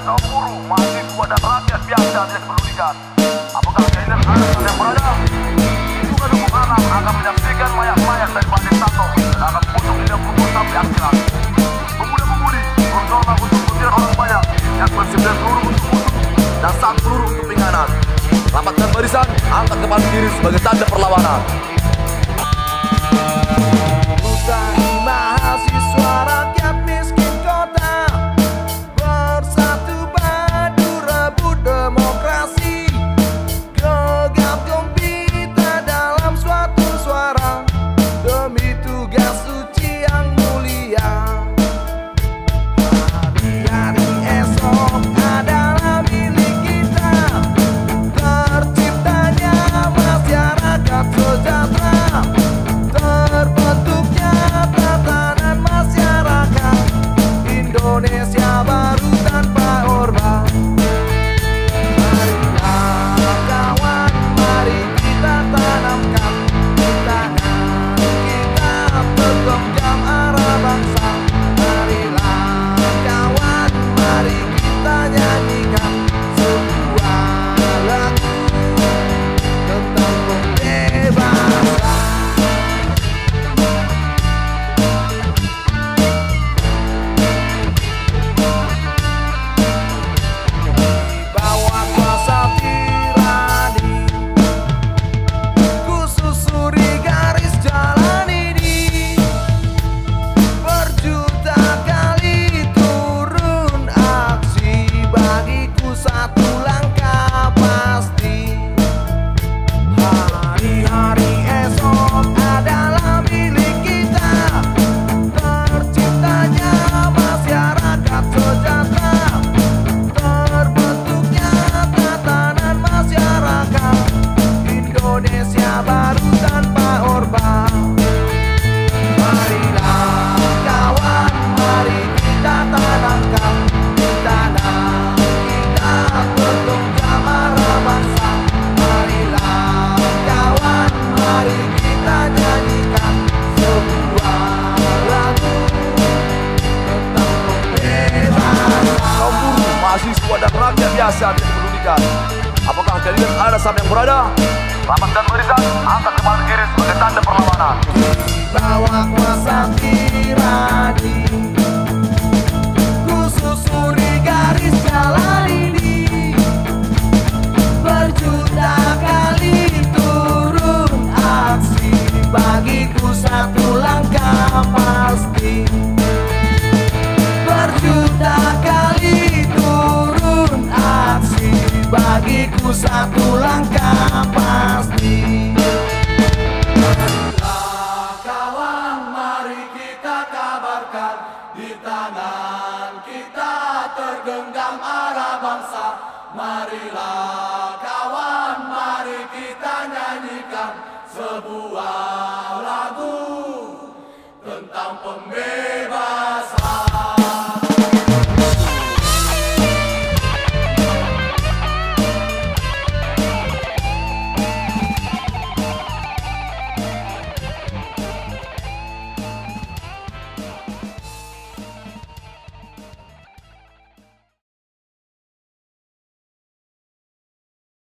kaum buruh, mahasiswa, dan rakyat biasa tidak diperlukan. Apakah kalian anda sudah berada? Juga dukung anak akan menyaksikan mayat-mayat dari bandit Santo dan akan kutuk tidak kubur sampai akhirat. Pemuda-pemudi berdoa untuk kutir orang banyak yang bersih bersifat peluru untuk kutuk dan sang peluru untuk pinganan. Rapatkan barisan, angkat kepala diri sebagai tanda perlawanan. Biasa tidak dipedulikan. Apakah kalian ada sama yang berada? Selamat dan barisan, angkat kepala kiri sebagai tanda perlawanan. Bawa kuasa tirani di tangan kita tergenggam arah bangsa. Marilah kawan mari kita nyanyikan sebuah